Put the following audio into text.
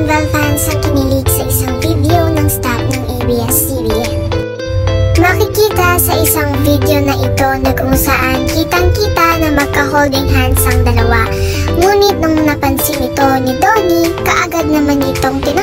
fans ang kinilig sa isang video ng staff ng ABS-CBN. Makikita sa isang video na ito na kung saan kitang-kita na magka-holding hands ang dalawa. Ngunit nung napansin ito ni Donnie, kaagad naman itong tinanggal